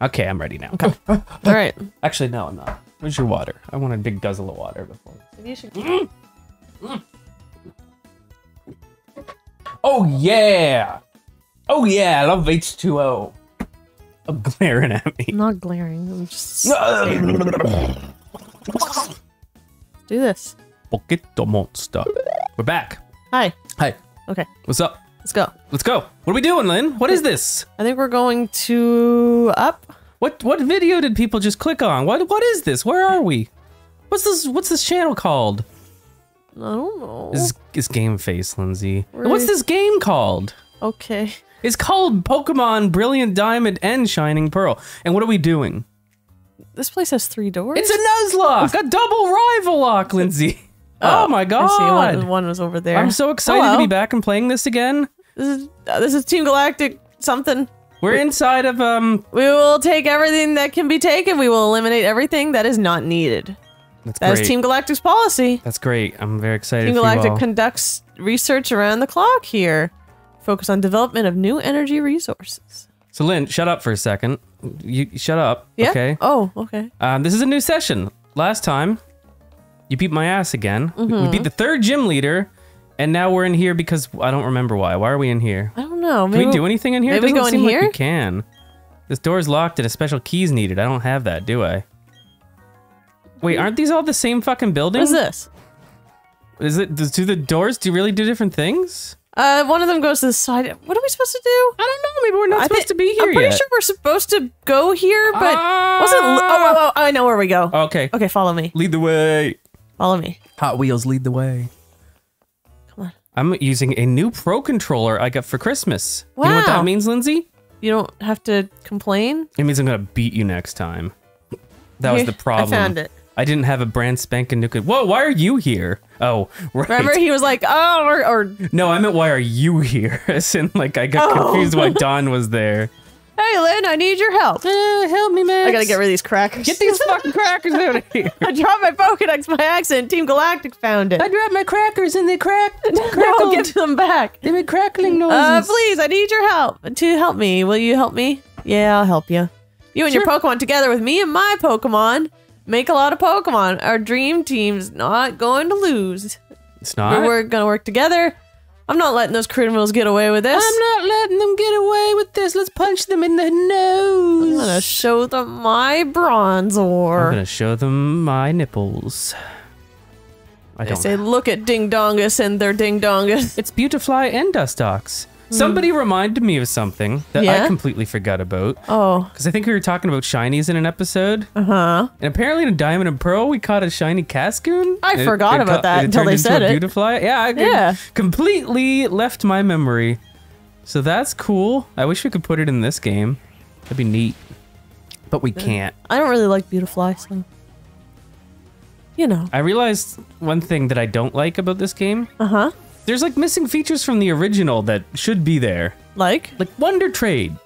Okay, I'm ready now. Okay. All right. Actually, no, I'm not. Where's your water? I want a big guzzle of water before. You should mm. Mm. Oh yeah! Oh yeah! I love H2O. I'm glaring at me. I'm not glaring. I'm just Pocket do this. the monster. We're back. Hi. Hi. Okay, What's up? Let's go. Let's go. What are we doing, Lynn? What is this? I think we're going to up. What what video did people just click on? What what is this? Where are we? What's this? What's this channel called? I don't know. This is, Game Face, Lindsay. Where What's this game called? Okay. It's called Pokemon Brilliant Diamond and Shining Pearl. And what are we doing? This place has three doors. It's a Nuzlocke, a double rival lock, Lindsay. Oh, oh my god! I see. One, one was over there. I'm so excited to be back and playing this again. This is uh, this is Team Galactic something. We're inside of um We will take everything that can be taken. We will eliminate everything that is not needed. that's That is great. Team Galactic's policy. that's great. I'm very excited Team for you Galactic conducts research around the clock here. Focus on development of new energy resources. So Lynn, shut up for a second. You shut up. Yeah. Okay. Oh, okay. Um, this is a new session. Last time, you beat my ass again. We- We beat the third gym leader, and now we're in here because I don't remember why. Why are we in here? I don't know. Can Maybe we do anything in here? maybe we Doesn't go in seem like we can. This door's locked and a special key's needed. I don't have that, do I? Wait, aren't these all the same fucking building? What is this? Is it? Do the doors do really do different things? Uh, one of them goes to the side. What are we supposed to do? I don't know. Maybe we're not I supposed thi- to be here I'm pretty yet. sure we're supposed to go here, but Ah! wasn't. Oh, oh, oh, I know where we go. Okay. Okay, follow me. Lead the way. Follow me. Hot Wheels, lead the way. I'm using a new Pro controller I got for Christmas. You know what that means, Lindsay? You don't have to complain. It means I'm gonna beat you next time. That was the problem. I found it. I didn't have a brand spanking new. Whoa! Why are you here? Oh, right. Remember, he was like, "Oh," or, or No, I meant why are you here? As in, like, I got Oh. confused why Don was there. "Hey, Lynn, I need your help. Eh, help me, man. I gotta get rid of these crackers. Get these fucking crackers out of here. I dropped my Pokedex by accident. Team Galactic found it. I dropped my crackers and they cracked. Crackled. give them back. They made crackling noises. Uh, please, I need your help. To help me, will you help me? Yeah, I'll help you. You and your Pokemon together with me and my Pokemon make a lot of Pokemon. Our dream team's not going to lose. It's not. We're gonna work together. I'm not letting those criminals get away with this. I'm not letting them get away with this. Let's punch them in the nose. I'm gonna show them my Bronzor. I'm gonna show them my nipples. I They don't. say, look at Ding Dongus and their Ding Dongus. It's Beautifly and Dustox. Somebody reminded me of something that I completely forgot about. Oh, Because I think we were talking about shinies in an episode. uh huh. And apparently in Diamond and Pearl, we caught a shiny Cascoon. I forgot about that until they said it. Beautifly. Yeah, I Yeah. completely left my memory. So that's cool. I wish we could put it in this game. That'd be neat. But we can't. I don't really like Beautifly, so. You know. I realized one thing that I don't like about this game. Uh huh. There's like missing features from the original that should be there. Like? Like Wonder Trade.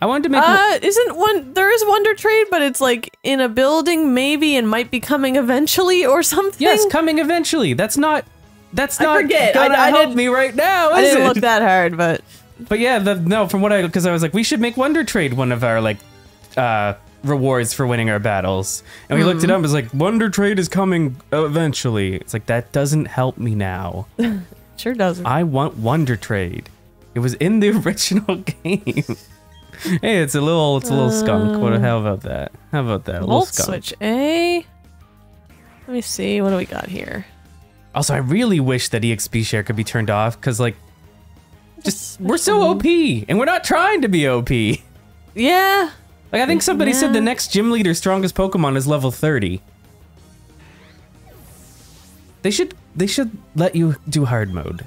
I wanted to make Uh, isn't one there is Wonder Trade, but it's like in a building maybe and might be coming eventually or something. Yes, coming eventually. That's not that's not I forget. gonna I- I help me right now, I didn't it? look that hard, but But yeah, the, no, from what I because I was like, we should make Wonder Trade one of our like uh rewards for winning our battles. And we looked Hmm. it up, it was like Wonder Trade is coming eventually. It's like that doesn't help me now. sure doesn't. I want Wonder Trade. It was in the original game. hey, it's a little it's a little skunk. What how about that? How about that? A little skunk. switch A. Let me see. What do we got here? Also, I really wish that EXP share could be turned off because like just we're so. OP and we're not trying to be OP. Like I think somebody said the next gym leader's strongest Pokemon is level 30. They should they should let you do hard mode.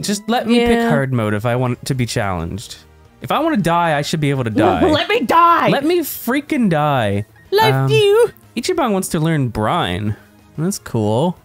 Just let me pick hard mode if I want to be challenged. If I want to die, I should be able to die. Let me die. let me freaking die. Life Um, you. Ichiban wants to learn Brine. That's cool.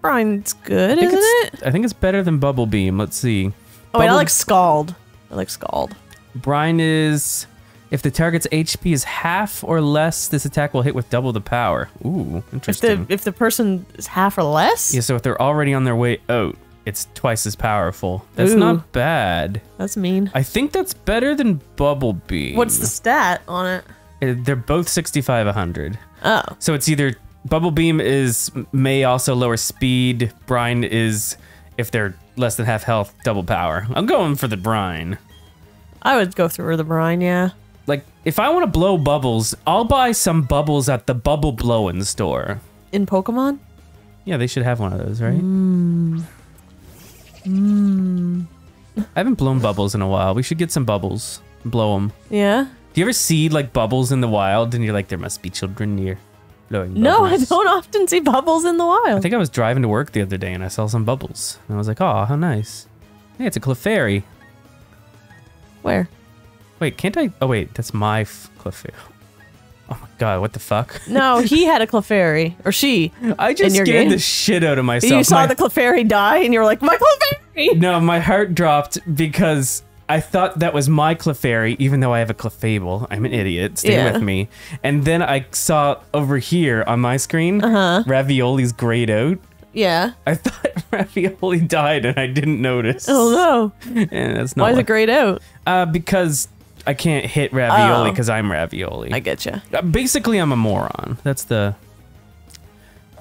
Brine's good, I think isn't it's, it? I think it's better than Bubble Beam. Let's see. Oh wait, I Bubble- like Scald. I like Scald. Brine is if the target's HP is half or less, this attack will hit with double the power. Ooh, interesting. If the if the person is half or less. yeah, so if they're already on their way out, it's twice as powerful. That's Ooh. not bad. That's mean. I think that's better than Bubble Beam. What's the stat on it? Uh, They're both 65 100. Oh. So it's either Bubble Beam is may also lower speed. Brine is if they're less than half health, double power. I'm going for the brine. I would go through the brine, yeah. If I want to blow bubbles, I'll buy some bubbles at the Bubble Blowing store. In Pokemon? Yeah, they should have one of those, right? Hmm. I haven't blown bubbles in a while. We should get some bubbles. Blow them. Yeah. Do you ever see like bubbles in the wild and you're like, there must be children near blowing No, I don't often see bubbles in the wild. I think I was driving to work the other day and I saw some bubbles. And I was like, oh, how nice. Hey, it's a Clefairy. Where? Wait, can't I? Oh, wait, that's my f- Clefairy. Oh my god, what the fuck? No, he had a Clefairy. Or she. I just scared game? the shit out of myself. you saw My- the Clefairy die and you were like, my Clefairy! No, my heart dropped because I thought that was my Clefairy, even though I have a Clefable. I'm an idiot. Stay Yeah. with me. And then I saw over here on my screen, Uh-huh. Ravioli's grayed out. Yeah. I thought Ravioli died and I didn't notice. Oh no. And that's not Why is it grayed out? Uh, because I can't hit Ravioli Oh. because I'm Ravioli. I get you. Uh, Basically, I'm a moron. That's the.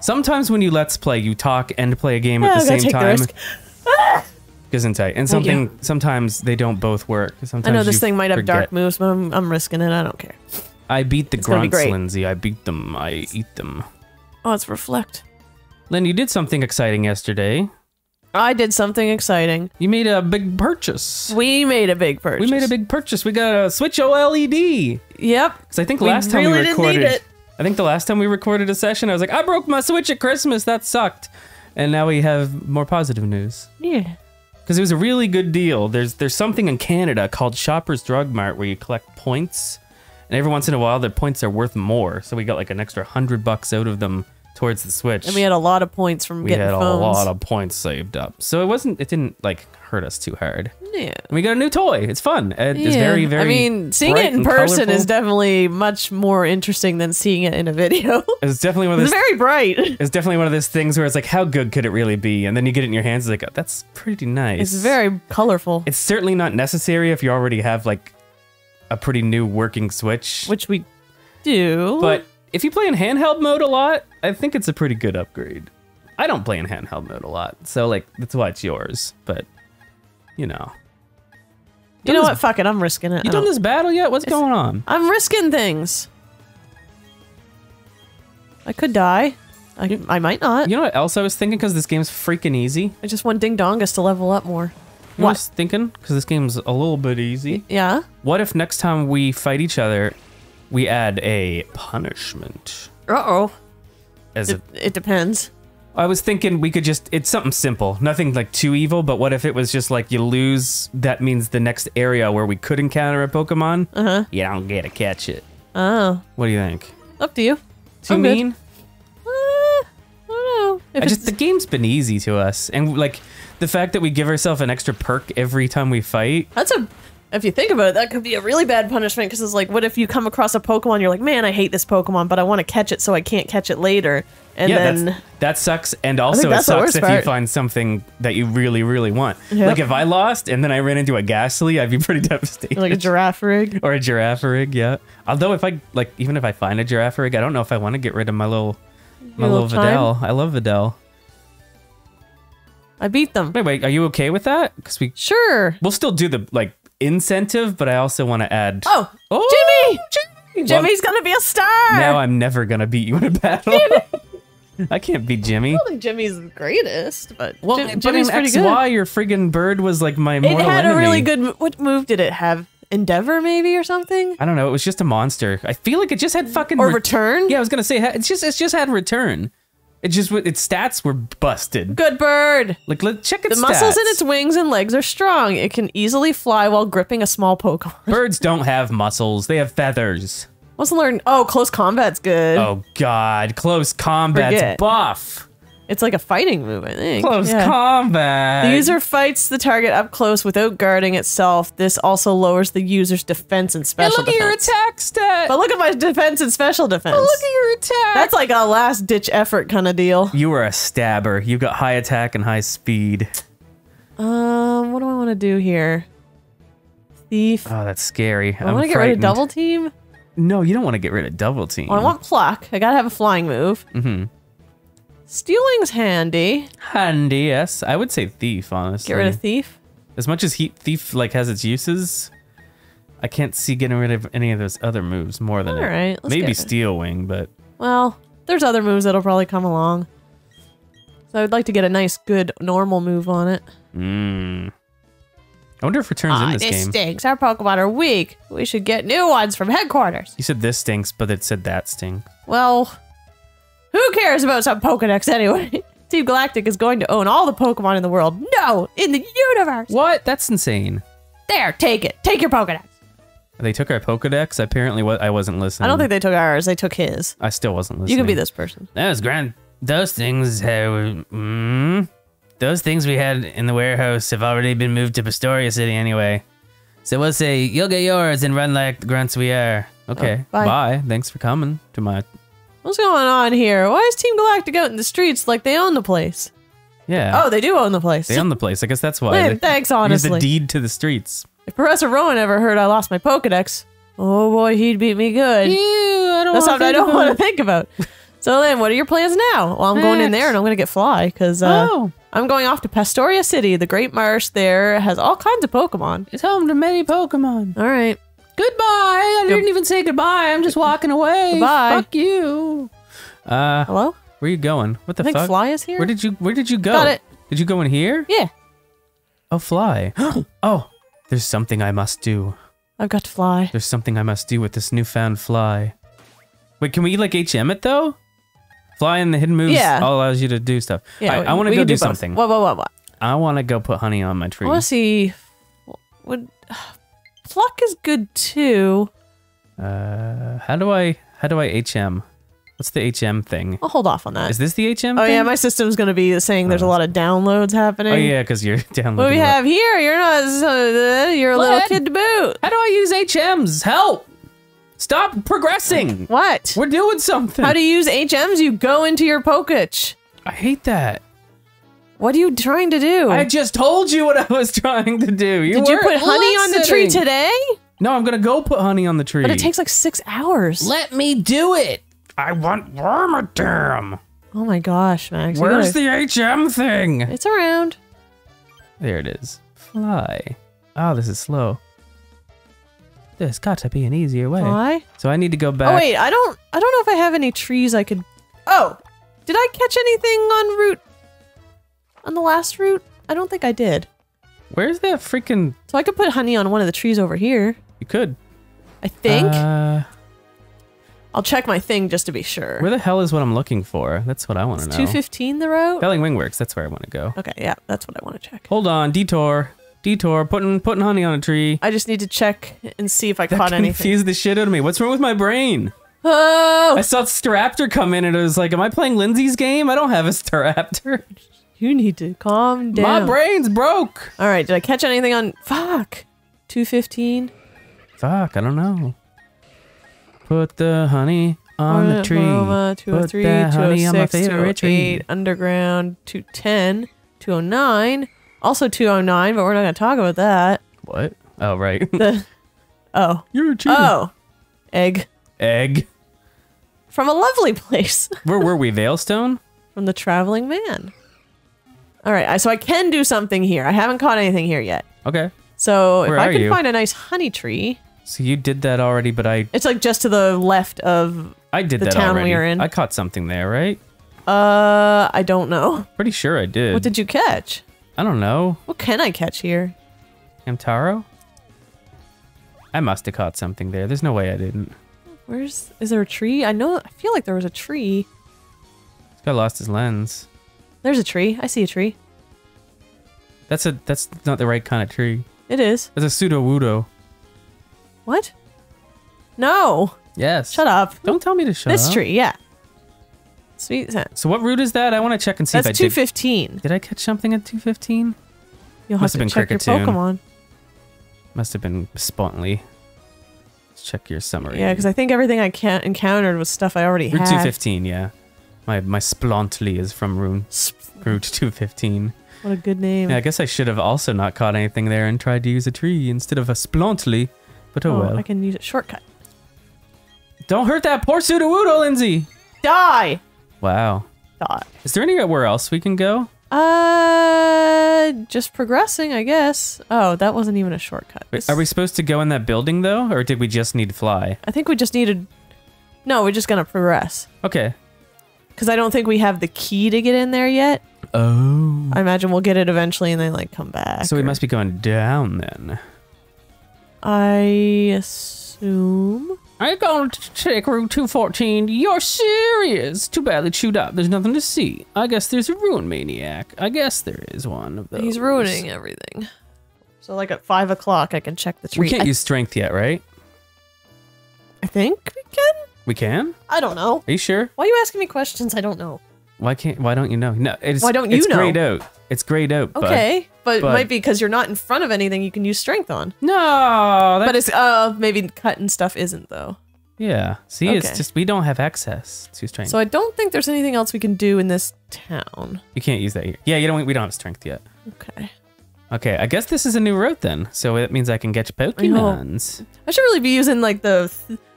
Sometimes when you let's play, you talk and play a game at the same time. Gesundheit. And something sometimes they don't both work. Sometimes I know this thing might have dark moves, but I'm, I'm risking it. I don't care. I beat the It's grunts. Lindsay. I beat them. I eat them. Oh, it's reflect. Lynn, you did something exciting yesterday. I did something exciting. You made a big purchase. We made a big purchase. We made a big purchase. We got a Switch OLED. Yep. Because I think We last time really we didn't need recorded, it. I think the last time we recorded a session, I was like, I broke my Switch at Christmas. That sucked. And now we have more positive news. Yeah. Because it was a really good deal. There's there's something in Canada called Shoppers Drug Mart where you collect points, and every once in a while the points are worth more. So we got like an extra hundred bucks out of them towards the Switch. And we had a lot of points from we getting had a lot of points saved up. So it wasn't it didn't like hurt us too hard. Yeah. And we got a new toy. It's fun. It- It's Yeah. very very. I mean, seeing it in person colorful. is definitely much more interesting than seeing it in a video. It's definitely one of it's those. very bright. It's definitely one of those things where it's like, how good could it really be? And then you get it in your hands, it's like, oh, that's pretty nice. It's very colorful, It's certainly not necessary if you already have like a pretty new working Switch. which we do. But if you play in handheld mode a lot, I think it's a pretty good upgrade. I don't play in handheld mode a lot, so like that's why it's yours. But you know, you know what? Fuck it. I'm risking it. you done this battle yet? What's going on? I'm risking things. I could die. I, I might not. You know what else I was thinking? Because this game's freaking easy. I just want Ding Dongus to level up more. You know what I was thinking? Because this game's a little bit easy. Yeah. What if next time we fight each other, we add a punishment? Uh oh. As It, a, it depends. I was thinking we could just, it's something simple, nothing like too evil, but what if it was just like you lose, that means the next area where we could encounter a Pokemon, Uh huh. you don't get to catch it. Oh. What do you think? Up to you. Too I'm mean? Uh, I don't know. If I just, the game's been easy to us. And like the fact that we give ourselves an extra perk every time we fight, That's a. If you think about it, that could be a really bad punishment because it's like, what if you come across a Pokemon, you're like, man, I hate this Pokemon, but I want to catch it so I can't catch it later. And yeah, then. that sucks. And also, it sucks if you find something that you really, really want. Yep. Like if I lost and then I ran into a Gastly, I'd be pretty devastated. like a Girafarig. or a Girafarig, yeah. Although if I like, even if I find a Girafarig, I don't know if I want to get rid of my little, my little, little? Videl. I love Videl. I beat them. Wait, wait, are you okay with that? Because we Sure. we'll still do the like incentive, but I also want to add. Oh, Oh, Jimmy! Jimmy! Jimmy's gonna be a star. Now I'm never gonna beat you in a battle. I can't beat Jimmy. I don't think Jimmy's the greatest, but Well, Jim- but Jimmy's in pretty XY, good. your friggin' bird was like my It had enemy. a really good. What move did it have? Endeavor, maybe, or something, I don't know. It was just a monster. I feel like it just had fucking or re- return. Yeah, I was gonna say it's just it's just had return. It just its stats were busted. Good bird. Like let check its. The muscles in its wings and legs are strong. It can easily fly while gripping a small Pokemon. Birds don't have muscles. They have feathers. Let's learn. Oh, close combat's good. Oh god, close combat's Forget. buff. It's like a fighting move, I think. Close Yeah. combat. The user fights the target up close without guarding itself. This also lowers the user's defense and special Hey, special look at your attack stat. But look at my defense and special defense. look at your attack. That's like a last ditch effort kind of deal. you are a stabber. You got high attack and high speed. Um, what do I want to do here? Thief. Oh, that's scary. I want to get rid of double team. No, you don't want to get rid of double team. Well, I want pluck. I gotta have a flying move. Mm-hmm. Stealing's handy. Handy, yes. I would say thief, honestly. Get rid of thief. As much as he, thief like has its uses, I can't see getting rid of any of those other moves more than All it. right, Maybe steel wing, but Well, there's other moves that'll probably come along. So I'd like to get a nice, good, normal move on it. mm. I wonder if returns Ah, in this, this game. stinks. Our Pokemon are weak. We should get new ones from headquarters. You said this stinks, but it said that stink. Well, who cares about some Pokedex anyway? Team Galactic is going to own all the Pokemon in the world. No, in the universe. What? That's insane. There, take it. Take your Pokedex. They took our Pokedex. Apparently, what I wasn't listening. I don't think they took ours. They took his. I still wasn't listening. You can be this person. That was grand. Those things have. Mm, those things we had in the warehouse have already been moved to Pastoria City anyway. So we'll say, you'll get yours and run like the grunts we are. Okay, Oh, bye. bye. Thanks for coming to my. What's going on here? Why is Team Galactic out in the streets like they own the place? Yeah. Oh, they do own the place. They own the place. I guess that's why. Man, thanks, honestly. the deed to the streets. If Professor Rowan ever heard I lost my Pokedex, oh boy, he'd beat me good. Ew, I don't That's something I don't want to think about. So then, what are your plans now? Well, I'm going in there and I'm going to get Fly because uh, Oh. I'm going off to Pastoria City. The Great Marsh there has all kinds of Pokemon. It's home to many Pokemon. All right. Goodbye. I didn't even say goodbye. I'm just walking away. Goodbye. Fuck you. Uh, Hello? where are you going? What the I think fuck? Fly is here. Where did you Where did you go? Got it. Did you go in here? yeah, Oh, fly. oh, there's something I must do. I've got to Fly. There's something I must do with this newfound fly. Wait, can we like HM it though? Fly in the hidden moves Yeah. all allows you to do stuff. Yeah, I, I want to go can do, something. What? What? What? What? I want to go put honey on my tree. I tree. want to see. Would Pluck is good too. Uh, how do I how do I HM? What's the HM thing? I'll hold off on that. Is this the HM? Thing? Oh thing? yeah, my system's going to be saying there's a lot of downloads happening. Oh yeah, because you're downloading. What we what- have here, you're not. Uh, you're a little kid to boot. How do I use HMs? Help! Stop progressing. What? We're doing something. How do you use HMs? You go into your Poketch. I hate that. What are you trying to do? I just told you what I was trying to do. You Did you put honey on the tree today? No, I'm gonna go put honey on the tree. But it takes like six hours. Let me do it. I want Wormadam. oh my gosh, Max. Where's gotta- the HM thing? It's around. There it is. Fly. Oh, this is slow. There's got to be an easier way. Why? So I need to go oh, back. Oh wait, I don't. I don't know if I have any trees I could. Oh, did I catch anything on route? On the last route? I don't think I did. Where's that freaking? So I could put honey on one of the trees over here. You could. I think. Uh, I'll check my thing just to be sure. where the hell is what I'm looking for? That's what I want to know. Two fifteen the route. Valley Windworks. That's where I want to go. Okay, yeah, that's what I want to check. Hold on, detour, detour. Putting putting honey on a tree. I just need to check and see if I That caught anything. confused the shit out of me. What's wrong with my brain? Oh, I saw Staraptor come in and it was like, "Am I playing Lindsay's game? I don't have a Staraptor. you need to calm down. My brain's broke." All right, did I catch anything on? Fuck. Two fifteen. Fuck, I don't know. Put the honey on the tree. Mama, oh Put 203, that honey on my oh favorite oh tree. Underground, 210, 209, also 209, but we're not going to talk about that. What? Oh right. The Oh. You're a cheater. Oh. Egg. Egg. From a lovely place. Where were we? Veilstone? From the traveling man. All right, so I can do something here. I haven't caught anything here yet. Okay. So Where if I can you? find a nice honey tree, So you did that already, but I it's like just to the left of. I did The that town we already. are in. I caught something there, right? Uh, I don't know. Pretty sure I did. What did you catch? I don't know. What can I catch here? Hamtaro? I must have caught something there. There's no way I didn't. Where's is there a tree? I know I feel like there was a tree. This guy lost his lens. There's a tree. I see a tree. That's a that's not the right kind of tree. It is. That's a Sudowoodo. What? No. Yes. Shut up. Don't tell me to shut this up. This tree, yeah. Sweet sense. So what route is that? I want to check and see That's if I two did. fifteen. Did I catch something at 215? You'll Must have have to been check your Pokemon. Must have been Spontly. Let's check your summary. Yeah, because I think everything I encountered was stuff I already Route had. 215, yeah. My my Splontly is from Rune. Route 215. What a good name. Yeah, I guess I should have also not caught anything there and tried to use a tree instead of a splantly. But oh, oh, well. I can use a shortcut. Don't hurt that poor Sudowoodo, Lindsay. Die. Wow. Die. Is there anywhere else we can go? Uh, just progressing, I guess. Oh, that wasn't even a shortcut. Wait, Are we supposed to go in that building though, or did we just need to fly? I think we just needed. No, we're just gonna progress Okay. Because I don't think we have the key to get in there yet. Oh. I imagine we'll get it eventually and then like come back. So we or- must be going down then. I assume. I'm going to take Route 214. You're serious? Too badly chewed up. There's nothing to see. I guess there's a ruin maniac. I guess there is one of those. He's ruining everything. So like at five o'clock, I can check the tree. We can't I, use strength yet, right? I think we can. We can? I don't know. Are you sure? Why are you asking me questions? I don't know. Why can't? Why don't you know? No, it's Why don't you it's know? grayed out. It's grayed out. Okay, but, but- it might be because you're not in front of anything you can use strength on. No, that's, But it's uh maybe cutting stuff isn't though. yeah. See, it's just we don't have access to strength. So I don't think there's anything else we can do in this town. you can't use that. Here. Yeah, you don't. We don't have strength yet. Okay. Okay, I guess this is a new route then. So it means I can get Pokemons. I should really be using like the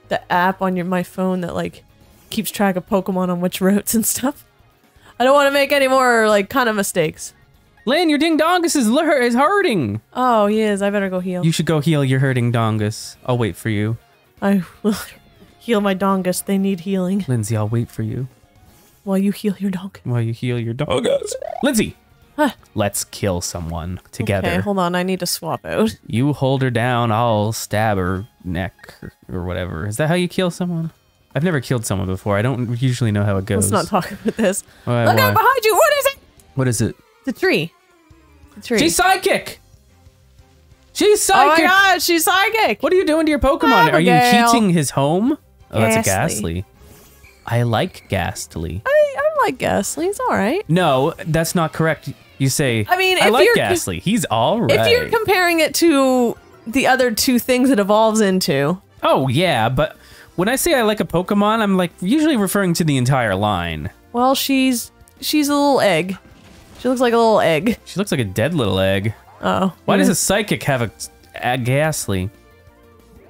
the app on your my phone that like keeps track of Pokemon on which routes and stuff. I don't want to make any more like kind of mistakes. Lynn, your ding dongus is is hurting. Oh, he is. I better go heal. You should go heal your hurting dongus. I'll wait for you, I will heal my dongus. They need healing. Lindsay. I'll wait for you While you heal your donk. while you heal your dongus. Oh, Lindsay, Huh. let's kill someone together. Okay, hold on. I need to swap out. You hold her down, I'll stab her neck or, or whatever. Is that how you kill someone? I've never killed someone before. I don't usually know how it goes. Let's not talk about this. Why- Look why? out behind you. What is it? What is it? The tree. The tree. She's psychic. She's psychic. oh my god, she's psychic. what are you doing to your Pokemon? Are you Abigail. heating his home? Oh, that's a Gastly. gastly. I like gastly. I, I like Gastly. He's all right. No, that's not correct. You say. I mean, I if like you're- gastly. He's all right. If you're comparing it to the other two things it evolves into, oh yeah, but when I say I like a Pokemon, I'm like usually referring to the entire line. well, she's she's a little egg. She looks like a little egg. She looks like a dead little egg. Oh, Why does a psychic have a, a gastly?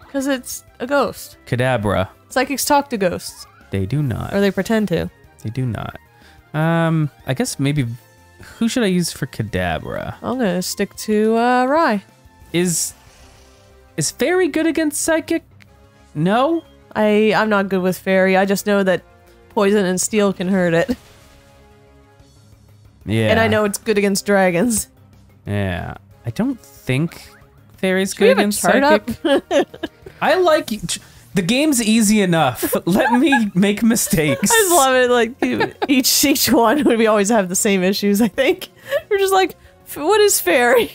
Because it's a ghost. Kadabra. Psychics talk to ghosts, They do not. or they pretend to. They do not. Um, I guess maybe who should I use for Kadabra? I'm gonna stick to uh, Rye. Is is Fairy good against Psychic? No. I I'm not good with fairy. I just know that poison and steel can hurt it, Yeah. and I know it's good against dragons. Yeah. I don't think Fairy's Should good against Psychic. I like the game's easy enough. Let me make mistakes. I just love it. Like each each one we always have the same issues. I think we're just like, what is fairy?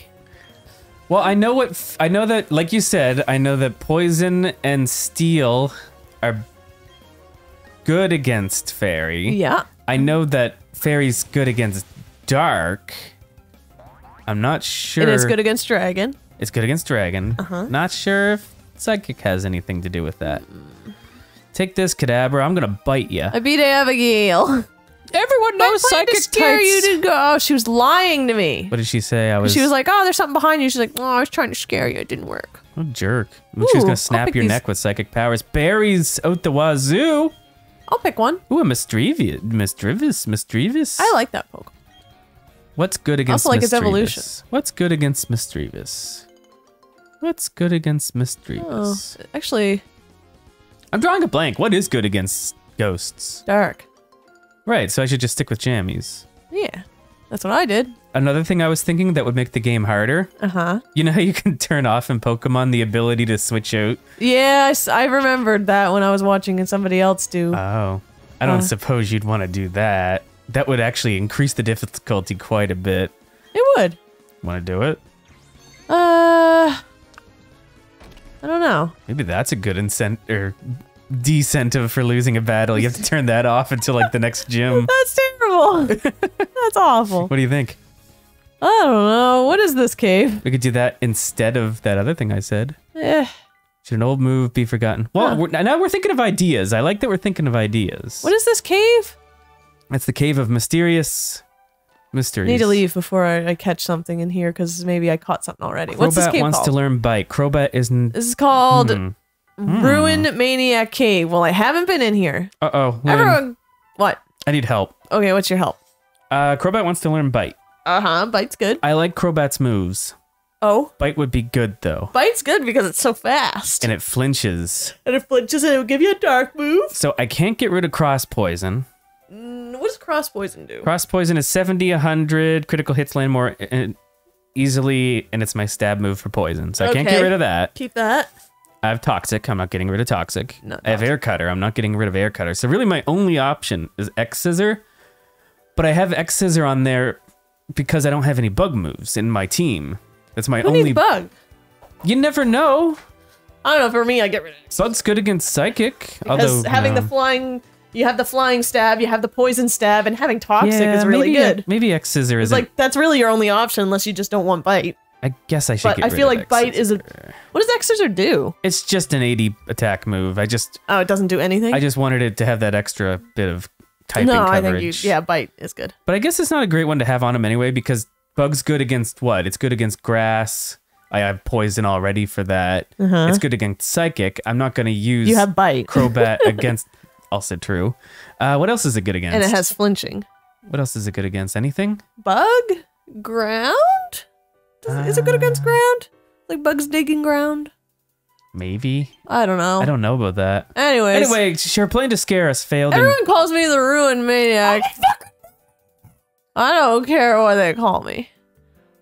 Well, I know what f- I know that, like you said, I know that poison and steel are good against fairy. Yeah, I know that fairy's good against dark. I'm not sure. it is good against dragon. It's good against dragon. Uh-huh. Not sure if psychic has anything to do with that. Take this, Kadabra. I'm gonna bite you. I beat Abigail. Everyone I knows tried to psychic scare types. you to go. Oh, she was lying to me. What did she say? I was. She was like, "Oh, there's something behind you." She's like, "Oh, I was trying to scare you. It didn't work." "What a jerk." she was gonna snap your these- neck with psychic powers. Berries out the wazoo. I'll pick one. Ooh, a Misdreavus. Misdreavus. Misdreavus. I like that Pokemon. What's good against also like its evolution. What's good against Misdreavus? What's good against Oh, actually, I'm drawing a blank. What is good against ghosts? dark. Right, so I should just stick with jammies. Yeah, that's what I did. Another thing I was thinking that would make the game harder. Uh huh. You know how you can turn off in Pokemon the ability to switch out? Yeah, I remembered that when I was watching and somebody else do. Oh. I don't Uh. suppose you'd want to do that. That would actually increase the difficulty quite a bit. it would. Want to do it? Uh, I don't know. Maybe that's a good incentive or decentive for losing a battle. You have to turn that off until like the next gym. That's terrible. That's awful. What do you think? I don't know. What is this cave? We could do that instead of that other thing I said. Eh. Should an old move be forgotten? Well, Huh. we're, now we're thinking of ideas. I like that we're thinking of ideas. What is this cave? That's the cave of mysterious Mysteries. Need to leave before I, I catch something in here because maybe I caught something already. What's this Crobat cave wants called? to learn bite. Crobat isn't. this is called Hmm. Ruin Maniac Cave. Well, I haven't been in here. Uh oh. Everyone, what? I need help. Okay, what's your help? Uh, Crobat wants to learn bite. Uh huh. Bite's good. I like Crobat's moves. Oh, Bite would be good though, bite's good because it's so fast. and it flinches. And it flinches and it'll give you a dark move. So I can't get rid of cross poison. What does cross poison do? Cross poison is 70, 100, critical hits land more uh, easily, and it's my stab move for poison. So I can't get rid of that. Keep that. I have toxic. I'm not getting rid of toxic. Not I have air cutter. I'm not getting rid of air cutter. So really, my only option is X scissor. But I have X scissor on there because I don't have any bug moves in my team. That's my Who only. bug? You never know. I don't know. For me, I get rid of it. Bug's good against psychic. Because although having no. the flying, you have the flying stab, you have the poison stab, and having toxic yeah, is really maybe, good. Maybe X scissor is like that's really your only option unless you just don't want bite. I guess I should. But I feel like bite is a. What does X scissor do? It's just an 80 attack move. I just Oh, it doesn't do anything. I just wanted it to have that extra bit of typing no, I think you. Yeah, bite is good. But I guess it's not a great one to have on him anyway because bug's good against what? It's good against grass. I have poison already for that. Uh-huh. It's good against psychic. I'm not going to use. You have bite, Crobat against. Also true. Uh, what else is it good against? and it has flinching. What else is it good against? Anything? Bug ground. Does, is it good against Uh. ground? Like bugs digging ground? Maybe. I don't know. I don't know about that. Anyways, Anyway, sure, playing to scare us failed. and- everyone calls me the ruin maniac. I don't care what they call me.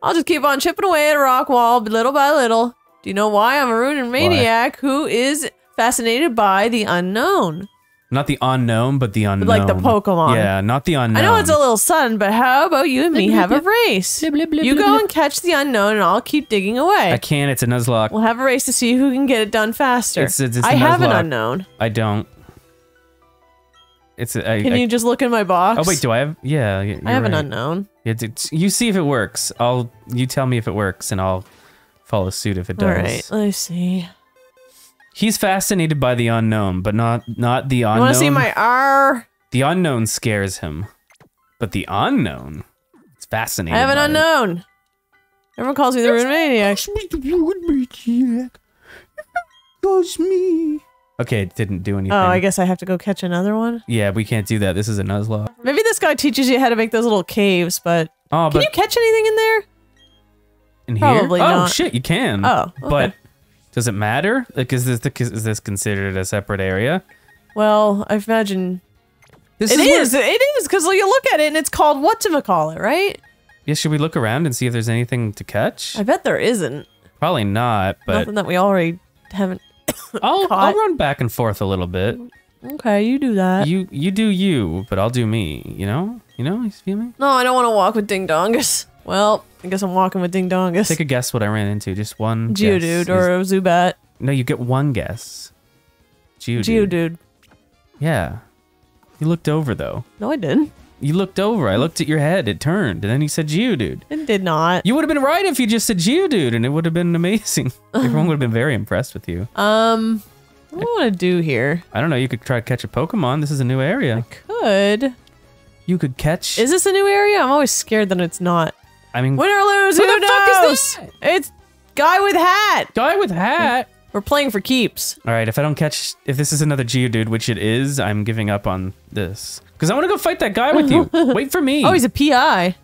I'll just keep on chipping away at a rock wall little by little. Do you know why I'm a ruin maniac who is fascinated by the unknown? Not the unknown, but the unknown. Like the Pokemon. Yeah, not the unknown. I know it's a little sun, but how about you and me have a race? You go and catch the unknown, and I'll keep digging away. I can't. It's a Nuzlocke. We'll have a race to see who can get it done faster. It's- it's- it's I a have an unknown. I don't. It's. a- I, Can I- you just look in my box? Oh wait, do I have? Yeah, I have you're an unknown. Yeah, d- you see if it works. I'll. You tell me if it works, and I'll follow suit if it does. All right, let's see. He's fascinated by the unknown, but not not the unknown. You want to see my R? The unknown scares him, but the unknown, it's fascinating. I have an unknown. Everyone calls me the ruin maniac. me. Okay, it didn't do anything. Oh, I guess I have to go catch another one. Yeah, we can't do that. This is a Nuzlocke. Maybe this guy teaches you how to make those little caves, but Oh, can but you catch anything in there? in probably here, oh not. shit, you can. Oh, okay. but does it matter? Like, is this the, is this considered a separate area? Well, I imagine This it where- is. It is because you look at it and it's called what to call it, right? Yeah, should we look around and see if there's anything to catch? I bet there isn't. Probably not, but Nothing that we already haven't. I'll I'll run back and forth a little bit. Okay, you do that. You you do you, but I'll do me. You know, you know. You feel me? no, I don't want to walk with Ding Dongus. Well, I guess I'm walking with Ding Dongus. Take a guess what I ran into. Just one. Geodude guess. or a Zubat. no, you get one guess. Geodude. Geodude. Yeah. You looked over though. No, I didn't. You looked over. I looked at your head. It turned, and then you said Geodude. It did not. You would have been right if you just said Geodude, and it would have been amazing. Everyone would have been very impressed with you. Um, what do I want to do here? I don't know. You could try to catch a Pokemon. This is a new area. I could. You could catch. Is this a new area? I'm always scared that it's not. I mean, Win or lose, Who who the fuck is that? It's guy with hat. guy with hat. We're playing for keeps. All right, if I don't catch, if this is another Geodude, which it is, I'm giving up on this. Because I want to go fight that guy with you. Wait for me. Oh, he's a PI.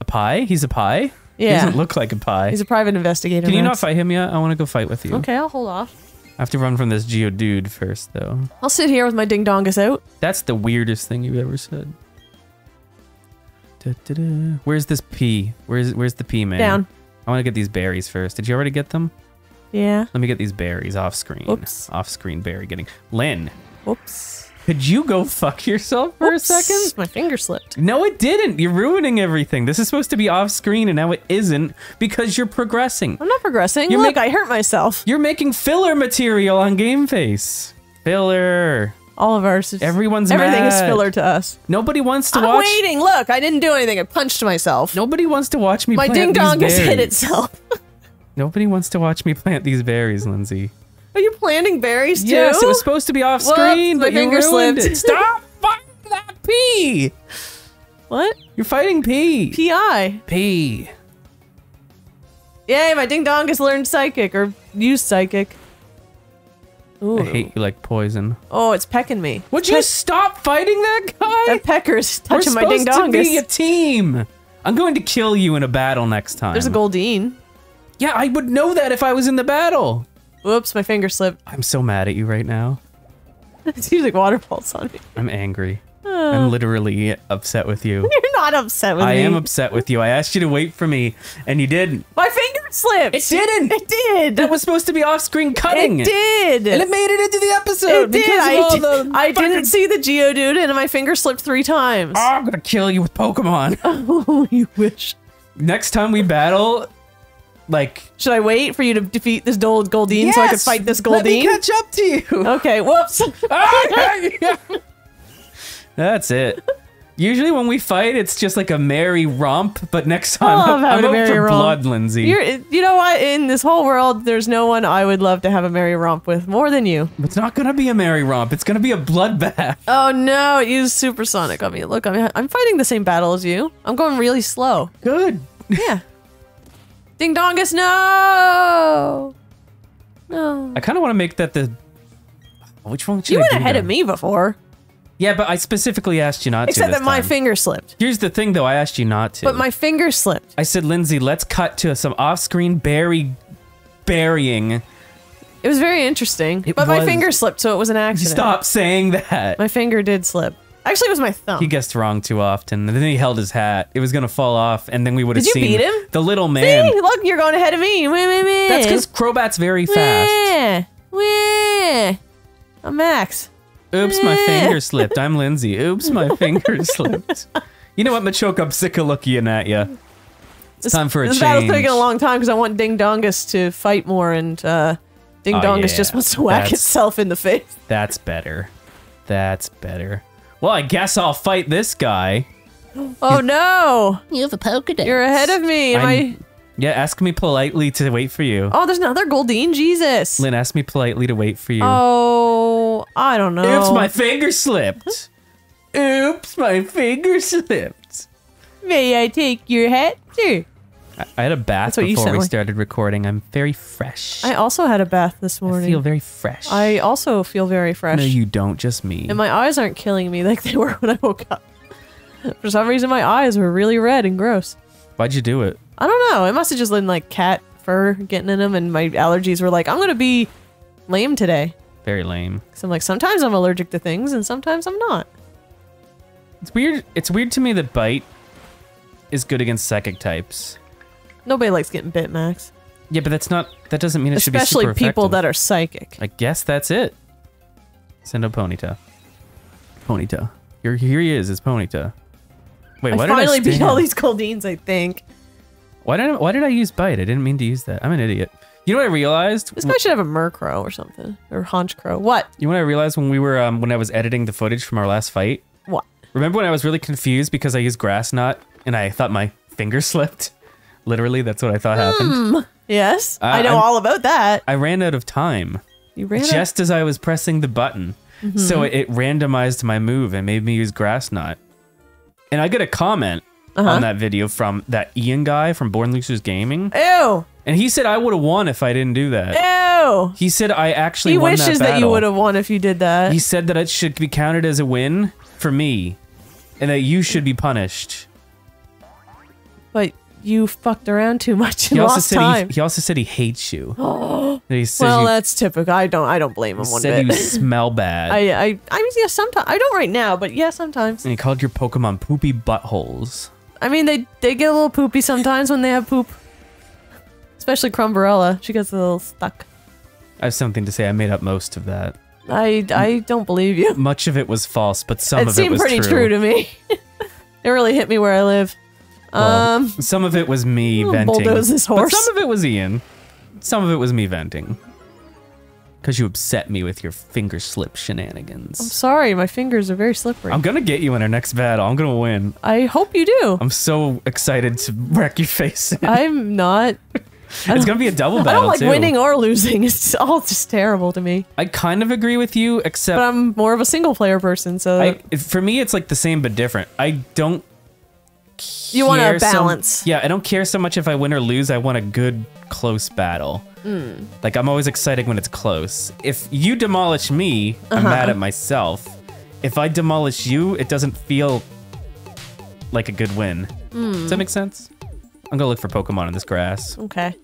a pie? He's a pie? He Yeah. doesn't look like a pie. He's a private investigator. Can you not fight him yet? I want to go fight with you. Okay, I'll hold off. I have to run from this Geodude first, though. I'll sit here with my ding dongus out. That's the weirdest thing you've ever said. Da-da-da. Where's this P? Where's Where's the P man? Down. I want to get these berries first. Did you already get them? Yeah. Let me get these berries off screen. Oops. Off screen berry getting. Lynn, Oops. could you go fuck yourself for Whoops. a second? My finger slipped. No, it didn't. You're ruining everything. This is supposed to be off screen and now it isn't because you're progressing. I'm not progressing. You're Look, I hurt myself. You're making filler material on Game Face. Filler. All of ours. Is, Everyone's everything is filler to us. Nobody wants to watch I'm watch. waiting. Look, I didn't do anything. I punched myself. Nobody wants to watch me my ding dong has hit itself. Nobody wants to watch me plant these berries, Lindsay. Are you planting berries too? Yes, it was supposed to be off Whoops, screen, my but you finger ruined slipped. it. Stop fighting that pee. What? You're fighting P. PI. P. Yay, my ding dong has learned psychic or used psychic. Ooh. I hate you like poison. Oh, it's pecking me. Would you stop fighting that guy? That pecker's We're touching my supposed ding to be a team. I'm going to kill you in a battle next time. There's a Goldeen. Yeah, I would know that if I was in the battle. Whoops, my finger slipped. I'm so mad at you right now. it's using water pulse on me. I'm angry. Ah. I'm literally upset with you. You're not upset with I me. I am upset with you. I asked you to wait for me, and you didn't. My finger slipped. It didn't. It did. That was supposed to be off-screen cutting. It did. And it made it into the episode It did. I, did. I didn't see the Geodude and my finger slipped three times. Oh, I'm gonna kill you with Pokemon. Oh, you wish. Next time we battle, like Should I wait for you to defeat this old Goldeen so I can fight this Let me catch up to you. Okay, whoops. That's it. Usually when we fight, it's just like a merry romp, but next time love I'm, I'm a out merry for romp. blood, Lindsay. You're, you know what? In this whole world, there's no one I would love to have a merry romp with more than you. It's not gonna be a merry romp. It's gonna be a bloodbath. Oh no, it used supersonic on me. Look, I'm, I'm fighting the same battle as you. I'm going really slow. Good. Yeah. Ding dongus, no! No. I kind of want to make that the. Which one should You I went ahead of me before. Yeah, but I specifically asked you not to. Except that my time. finger slipped. Here's the thing, though. I asked you not to. But my finger slipped. I said, Lindsay, let's cut to some off-screen berry burying. It was very interesting. It but my finger slipped, so it was an accident. Stop saying that. My finger did slip. Actually, it was my thumb. He guessed wrong too often, and then he held his hat. It was gonna fall off, and then we would have Did you seen beat him? the little man. Hey, look, you're going ahead of me. Wah, wah, wah. That's because Crobat's very fast. Wah, wah. I'm Max. Oops, my finger slipped. I'm Lindsay. Oops, my finger slipped. You know what, Machoke? I'm sick of looking at you. It's This, time for a this change. battle's taking a long time because I want Ding Dongus to fight more, and uh, Ding Oh, Dongus yeah. just wants to whack That's- itself in the face. That's better. That's better. Well, I guess I'll fight this guy. Oh no! You have a Pokedex. You're ahead of me. Am I? Yeah, ask me politely to wait for you. Oh, there's another Goldeen. Jesus. Lynn, ask me politely to wait for you. Oh, I don't know. Oops, my finger slipped. Oops, my finger slipped. May I take your hat, sir? I, I had a bath That's what you before we like. started recording. I'm very fresh. I also had a bath this morning. I feel very fresh. I also feel very fresh. No, you don't. Just me. and my eyes aren't killing me like they were when I woke up. For some reason, my eyes were really red and gross. Why'd you do it? I don't know. It must have just been like cat fur getting in them, and my allergies were like, I'm gonna be lame today. Very lame. Because I'm like, sometimes I'm allergic to things, and sometimes I'm not. It's weird. It's weird to me that bite is good against psychic types. Nobody likes getting bit, Max. Yeah, but that's not. That doesn't mean it should be Especially people effective. that are psychic. I guess that's it. Send a Ponyta. Ponyta. Here, here he is. It's Ponyta. Wait, I why finally did I beat all these Goldeens, I think. Why did I, Why did I use bite? I didn't mean to use that. I'm an idiot. You know what I realized? This guy should have a Murkrow or something. Or Honchkrow. What? You know what I realized when we were um, when I was editing the footage from our last fight? What? Remember when I was really confused because I used grass knot and I thought my finger slipped? Literally, that's what I thought happened. Yes? Uh, I know I'm- all about that. I ran out of time You ran out- just as I was pressing the button. Mm-hmm. So it, it randomized my move and made me use grass knot. And I get a comment Uh-huh. on that video from that Ian guy from Born Losers Gaming. Ew! And he said I would have won if I didn't do that. Ew! He said I actually He won wishes that, that, you would have won if you did that. He said that it should be counted as a win for me, and that you should be punished. but you fucked around too much and He also lost said time. he, he also said he hates you. Well, you, that's typical. I don't. I don't blame him he one said you bit. smell bad, I. I. I mean, yeah. Sometimes I don't right now, but yeah, sometimes. and he called your Pokemon poopy buttholes. I mean, they they get a little poopy sometimes when they have poop. Especially Crumbarella. She gets a little stuck. I have something to say. I made up most of that. I. I don't believe you. Much of it was false, but some it of it seemed was pretty true. true. to me. it really hit me where I live. Well, um. some of it was me venting. bulldoze this But some of it was Ian. Some of it was me venting. Because you upset me with your finger slip shenanigans. I'm sorry. My fingers are very slippery. I'm gonna get you in our next battle. I'm gonna win. I hope you do. I'm so excited to wreck your face. I'm not. it's gonna be a double battle. I don't like too. winning or losing. It's all just terrible to me. I kind of agree with you, except But I'm more of a single player person, so I, for me, it's like the same but different. I don't You want a care so- balance. yeah, I don't care so much if I win or lose. I want a good close battle. Hmm. Like I'm always excited when it's close. If you demolish me, I'm Uh-huh. mad at myself. If I demolish you, it doesn't feel like a good win. Hmm. Does that make sense? I'm gonna look for Pokemon in this grass. Okay.